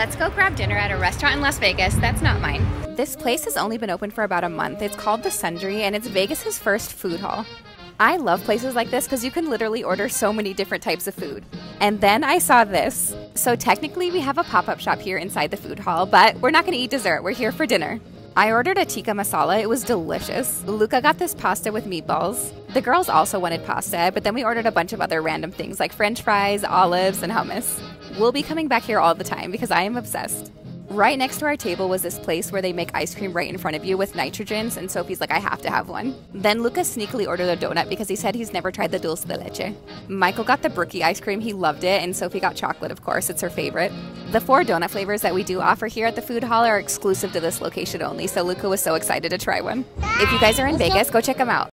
Let's go grab dinner at a restaurant in Las Vegas. That's not mine. This place has only been open for about a month. It's called The Sundry, and it's Vegas's first food hall. I love places like this because you can literally order so many different types of food. And then I saw this. So technically, we have a pop up shop here inside the food hall, but we're not going to eat dessert. We're here for dinner. I ordered a tikka masala. It was delicious. Luca got this pasta with meatballs. The girls also wanted pasta, but then we ordered a bunch of other random things like french fries, olives, and hummus. We'll be coming back here all the time because I am obsessed. Right next to our table was this place where they make ice cream right in front of you with nitrogens, and Sophie's like, I have to have one. Then Lucas sneakily ordered a donut because he said he's never tried the dulce de leche. Michael got the brookie ice cream, he loved it, and Sophie got chocolate, of course, it's her favorite. The four donut flavors that we do offer here at the food hall are exclusive to this location only, so Luca was so excited to try one. If you guys are in Vegas, go check them out.